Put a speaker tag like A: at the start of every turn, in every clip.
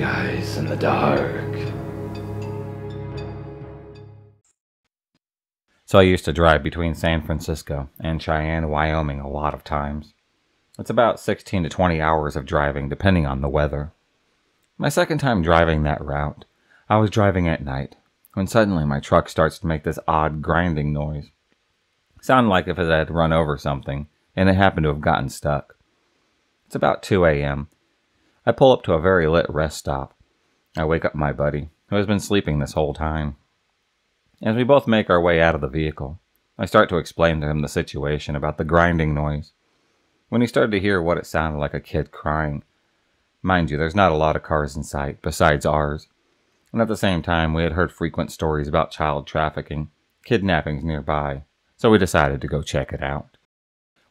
A: guys in the dark.
B: So I used to drive between San Francisco and Cheyenne, Wyoming a lot of times. It's about 16 to 20 hours of driving depending on the weather. My second time driving that route, I was driving at night when suddenly my truck starts to make this odd grinding noise. Sounded like if it had run over something and it happened to have gotten stuck. It's about 2 a.m. I pull up to a very lit rest stop. I wake up my buddy, who has been sleeping this whole time. As we both make our way out of the vehicle, I start to explain to him the situation about the grinding noise. When he started to hear what it sounded like a kid crying, mind you, there's not a lot of cars in sight besides ours, and at the same time, we had heard frequent stories about child trafficking, kidnappings nearby, so we decided to go check it out.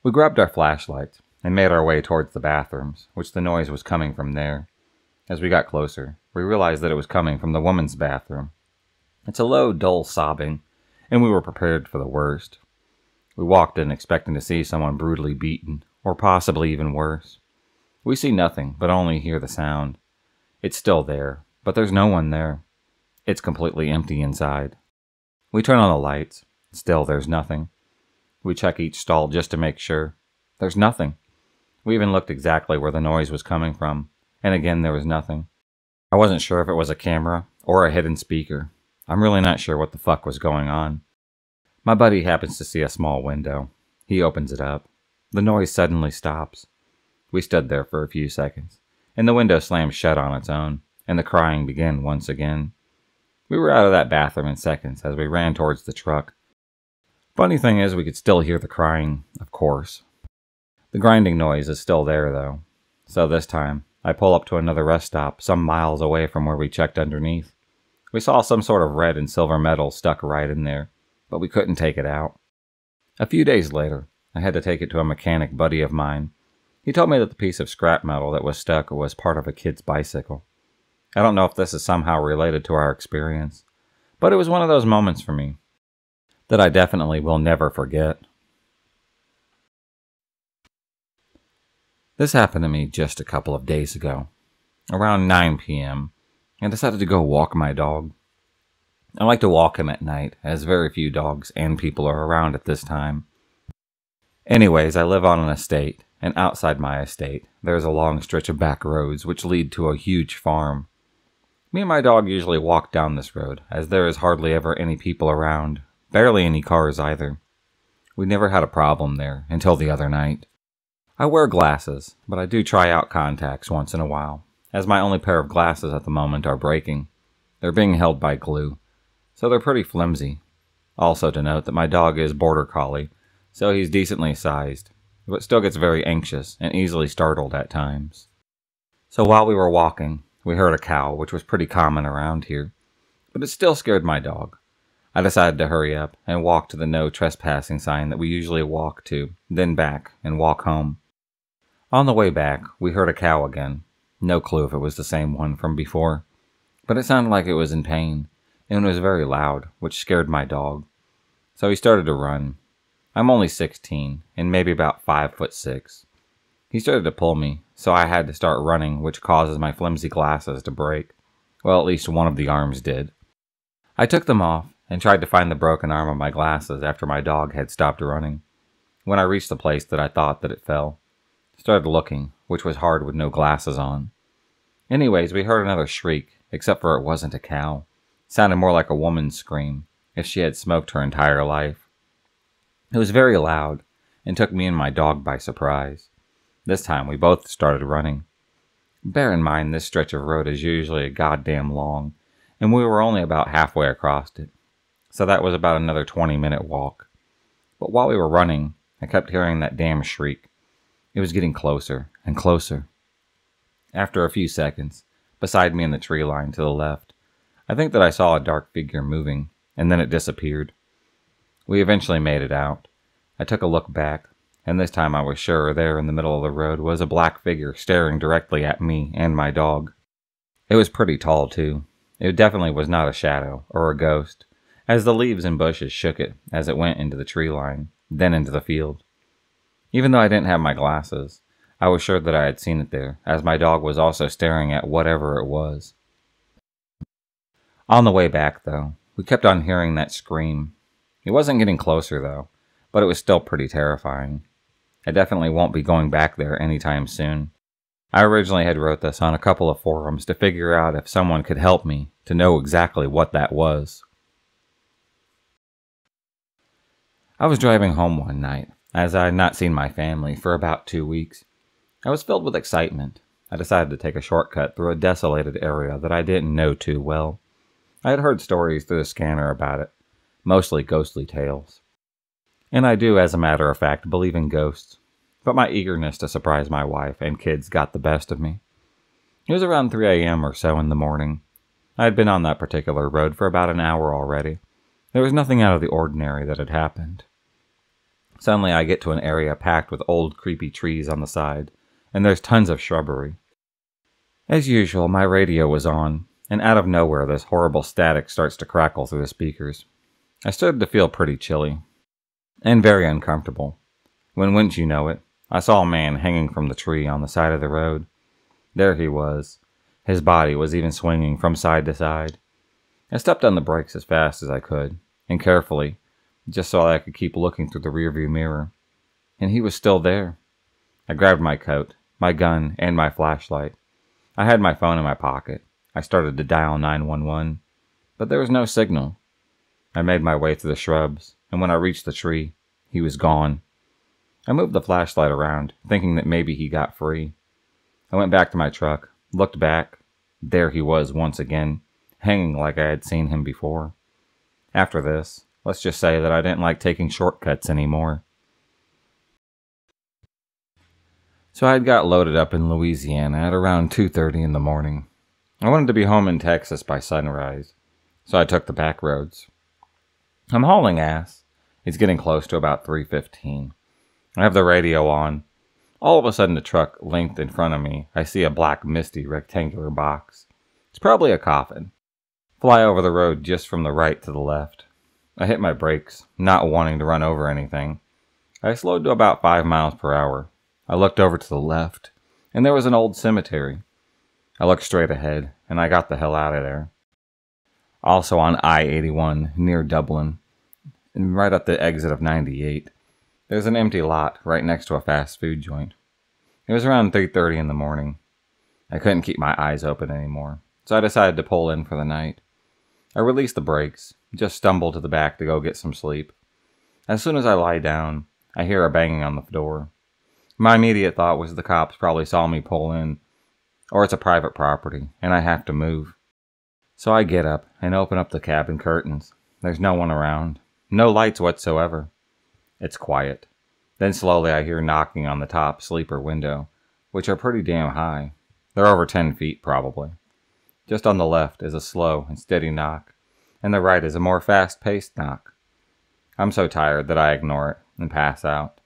B: We grabbed our flashlights and made our way towards the bathrooms, which the noise was coming from there. As we got closer, we realized that it was coming from the woman's bathroom, it's a low, dull sobbing, and we were prepared for the worst. We walked in expecting to see someone brutally beaten, or possibly even worse. We see nothing, but only hear the sound. It's still there, but there's no one there. It's completely empty inside. We turn on the lights. Still, there's nothing. We check each stall just to make sure. There's nothing. We even looked exactly where the noise was coming from, and again there was nothing. I wasn't sure if it was a camera or a hidden speaker, I'm really not sure what the fuck was going on. My buddy happens to see a small window. He opens it up. The noise suddenly stops. We stood there for a few seconds, and the window slammed shut on its own, and the crying began once again. We were out of that bathroom in seconds as we ran towards the truck. Funny thing is, we could still hear the crying, of course. The grinding noise is still there, though. So this time, I pull up to another rest stop some miles away from where we checked underneath. We saw some sort of red and silver metal stuck right in there, but we couldn't take it out. A few days later, I had to take it to a mechanic buddy of mine. He told me that the piece of scrap metal that was stuck was part of a kid's bicycle. I don't know if this is somehow related to our experience, but it was one of those moments for me that I definitely will never forget. This happened to me just a couple of days ago. Around 9 p.m., I decided to go walk my dog. I like to walk him at night, as very few dogs and people are around at this time. Anyways, I live on an estate, and outside my estate, there is a long stretch of back roads which lead to a huge farm. Me and my dog usually walk down this road, as there is hardly ever any people around, barely any cars either. We never had a problem there until the other night. I wear glasses, but I do try out contacts once in a while as my only pair of glasses at the moment are breaking. They're being held by glue, so they're pretty flimsy. Also to note that my dog is border collie, so he's decently sized, but still gets very anxious and easily startled at times. So while we were walking, we heard a cow, which was pretty common around here, but it still scared my dog. I decided to hurry up and walk to the no trespassing sign that we usually walk to, then back and walk home. On the way back, we heard a cow again, no clue if it was the same one from before, but it sounded like it was in pain, and it was very loud, which scared my dog. So he started to run. I'm only 16, and maybe about 5 foot 6. He started to pull me, so I had to start running, which causes my flimsy glasses to break. Well, at least one of the arms did. I took them off and tried to find the broken arm of my glasses after my dog had stopped running. When I reached the place that I thought that it fell, started looking, which was hard with no glasses on. Anyways, we heard another shriek, except for it wasn't a cow. It sounded more like a woman's scream, if she had smoked her entire life. It was very loud, and took me and my dog by surprise. This time we both started running. Bear in mind this stretch of road is usually a goddamn long, and we were only about halfway across it. So that was about another 20 minute walk. But while we were running, I kept hearing that damn shriek. It was getting closer and closer. After a few seconds, beside me in the tree line to the left, I think that I saw a dark figure moving, and then it disappeared. We eventually made it out. I took a look back, and this time I was sure there in the middle of the road was a black figure staring directly at me and my dog. It was pretty tall, too. It definitely was not a shadow or a ghost, as the leaves and bushes shook it as it went into the tree line, then into the field. Even though I didn't have my glasses, I was sure that I had seen it there, as my dog was also staring at whatever it was. On the way back, though, we kept on hearing that scream. It wasn't getting closer, though, but it was still pretty terrifying. I definitely won't be going back there anytime soon. I originally had wrote this on a couple of forums to figure out if someone could help me to know exactly what that was. I was driving home one night, as I had not seen my family for about two weeks. I was filled with excitement. I decided to take a shortcut through a desolated area that I didn't know too well. I had heard stories through the scanner about it, mostly ghostly tales. And I do, as a matter of fact, believe in ghosts, but my eagerness to surprise my wife and kids got the best of me. It was around 3 a.m. or so in the morning. I had been on that particular road for about an hour already. There was nothing out of the ordinary that had happened. Suddenly, I get to an area packed with old, creepy trees on the side, and there's tons of shrubbery. As usual, my radio was on, and out of nowhere, this horrible static starts to crackle through the speakers. I started to feel pretty chilly, and very uncomfortable. When, wouldn't you know it, I saw a man hanging from the tree on the side of the road. There he was. His body was even swinging from side to side. I stepped on the brakes as fast as I could, and carefully, just so I could keep looking through the rearview mirror. And he was still there. I grabbed my coat, my gun, and my flashlight. I had my phone in my pocket. I started to dial 911, but there was no signal. I made my way through the shrubs, and when I reached the tree, he was gone. I moved the flashlight around, thinking that maybe he got free. I went back to my truck, looked back. There he was once again, hanging like I had seen him before. After this, Let's just say that I didn't like taking shortcuts anymore. So I had got loaded up in Louisiana at around 2:30 in the morning. I wanted to be home in Texas by sunrise, so I took the back roads. I'm hauling ass. It's getting close to about 3:15. I have the radio on. All of a sudden, the truck linked in front of me. I see a black, misty, rectangular box. It's probably a coffin. Fly over the road just from the right to the left. I hit my brakes, not wanting to run over anything. I slowed to about five miles per hour. I looked over to the left, and there was an old cemetery. I looked straight ahead, and I got the hell out of there. Also on I 81 near Dublin, and right at the exit of 98, there's an empty lot right next to a fast food joint. It was around 3:30 in the morning. I couldn't keep my eyes open anymore, so I decided to pull in for the night. I released the brakes, just stumbled to the back to go get some sleep. As soon as I lie down, I hear a banging on the door. My immediate thought was the cops probably saw me pull in, or it's a private property, and I have to move. So I get up and open up the cabin curtains. There's no one around, no lights whatsoever. It's quiet. Then slowly I hear knocking on the top sleeper window, which are pretty damn high. They're over 10 feet, probably. Just on the left is a slow and steady knock, and the right is a more fast paced knock. I'm so tired that I ignore it and pass out.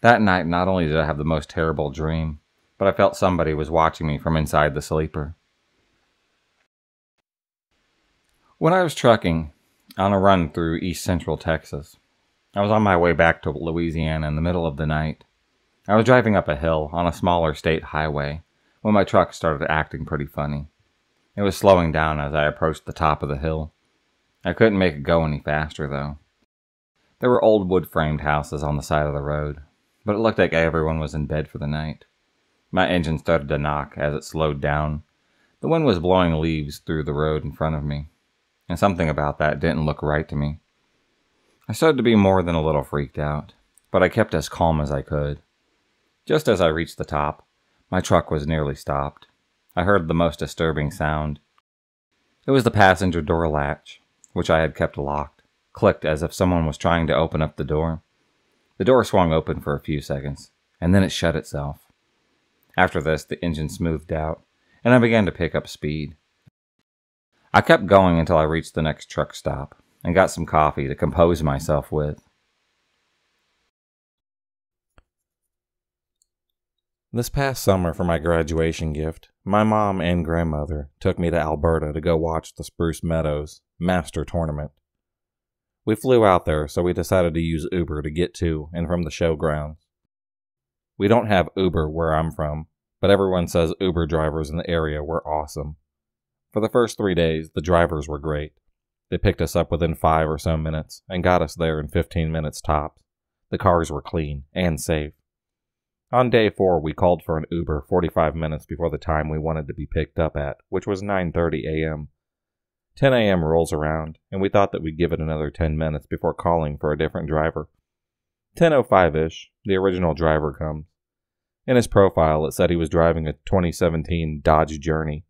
B: That night, not only did I have the most terrible dream, but I felt somebody was watching me from inside the sleeper. When I was trucking on a run through east central Texas, I was on my way back to Louisiana in the middle of the night. I was driving up a hill on a smaller state highway when my truck started acting pretty funny. It was slowing down as I approached the top of the hill. I couldn't make it go any faster, though. There were old wood framed houses on the side of the road, but it looked like everyone was in bed for the night. My engine started to knock as it slowed down. The wind was blowing leaves through the road in front of me, and something about that didn't look right to me. I started to be more than a little freaked out, but I kept as calm as I could. Just as I reached the top, my truck was nearly stopped. I heard the most disturbing sound. It was the passenger door latch, which I had kept locked, clicked as if someone was trying to open up the door. The door swung open for a few seconds, and then it shut itself. After this, the engine smoothed out, and I began to pick up speed. I kept going until I reached the next truck stop and got some coffee to compose myself with. This past summer, for my graduation gift, my mom and grandmother took me to Alberta to go watch the Spruce Meadows Master Tournament. We flew out there, so we decided to use Uber to get to and from the show grounds. We don't have Uber where I'm from, but everyone says Uber drivers in the area were awesome. For the first three days, the drivers were great. They picked us up within five or so minutes and got us there in 15 minutes tops. The cars were clean and safe. On day four, we called for an Uber 45 minutes before the time we wanted to be picked up at, which was 9:30 a.m. 10 a.m. rolls around, and we thought that we'd give it another 10 minutes before calling for a different driver. 10:05ish, the original driver comes. In his profile, it said he was driving a 2017 Dodge Journey,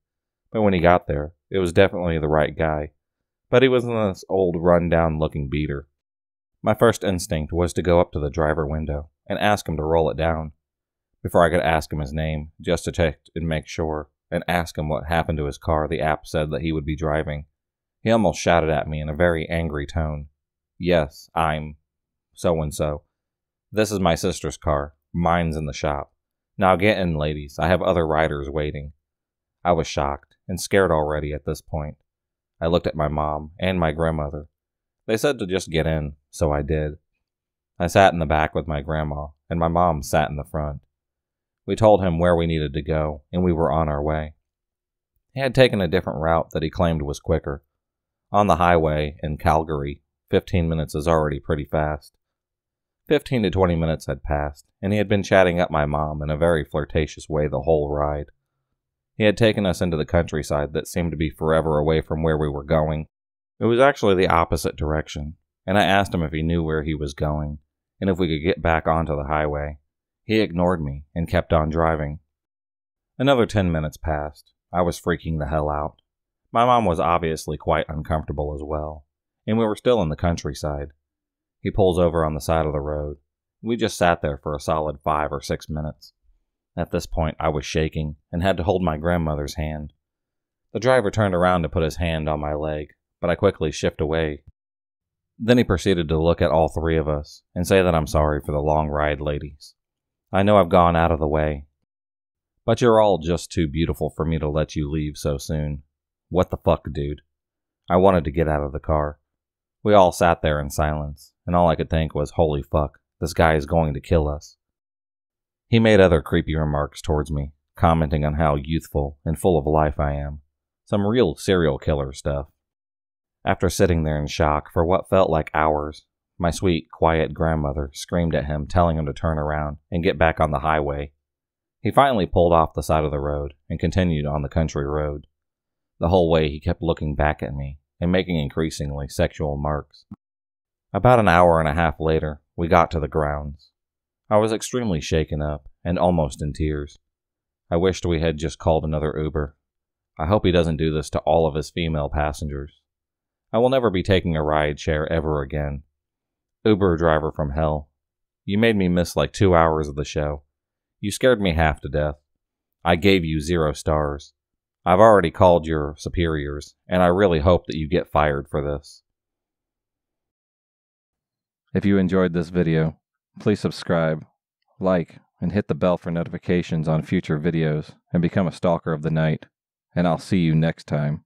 B: but when he got there, it was definitely the right guy. But he was in this old, run-down looking beater. My first instinct was to go up to the driver window and ask him to roll it down before I could ask him his name, just to check and make sure, and ask him what happened to his car the app said that he would be driving. He almost shouted at me in a very angry tone. Yes, I'm so and so. This is my sister's car. Mine's in the shop. Now get in, ladies. I have other riders waiting. I was shocked and scared already at this point. I looked at my mom and my grandmother. They said to just get in, so I did. I sat in the back with my grandma, and my mom sat in the front. We told him where we needed to go, and we were on our way. He had taken a different route that he claimed was quicker. On the highway in Calgary, 15 minutes is already pretty fast. 15 to 20 minutes had passed, and he had been chatting up my mom in a very flirtatious way the whole ride. He had taken us into the countryside that seemed to be forever away from where we were going. It was actually the opposite direction, and I asked him if he knew where he was going, and if we could get back onto the highway. He ignored me and kept on driving. Another ten minutes passed. I was freaking the hell out. My mom was obviously quite uncomfortable as well, and we were still in the countryside. He pulls over on the side of the road. We just sat there for a solid five or six minutes. At this point, I was shaking and had to hold my grandmother's hand. The driver turned around to put his hand on my leg, but I quickly shifted away. Then he proceeded to look at all three of us and say that I'm sorry for the long ride, ladies. I know I've gone out of the way. But you're all just too beautiful for me to let you leave so soon. What the fuck, dude? I wanted to get out of the car. We all sat there in silence, and all I could think was, holy fuck, this guy is going to kill us. He made other creepy remarks towards me, commenting on how youthful and full of life I am. Some real serial killer stuff. After sitting there in shock for what felt like hours, my sweet, quiet grandmother screamed at him, telling him to turn around and get back on the highway. He finally pulled off the side of the road and continued on the country road. The whole way he kept looking back at me and making increasingly sexual marks. About an hour and a half later, we got to the grounds. I was extremely shaken up and almost in tears. I wished we had just called another Uber. I hope he doesn't do this to all of his female passengers. I will never be taking a ride share ever again Uber driver from hell. You made me miss like two hours of the show. You scared me half to death. I gave you zero stars. I've already called your superiors, and I really hope that you get fired for this.
C: If you enjoyed this video, please subscribe, like, and hit the bell for notifications on future videos and become a stalker of the night. And I'll see you next time.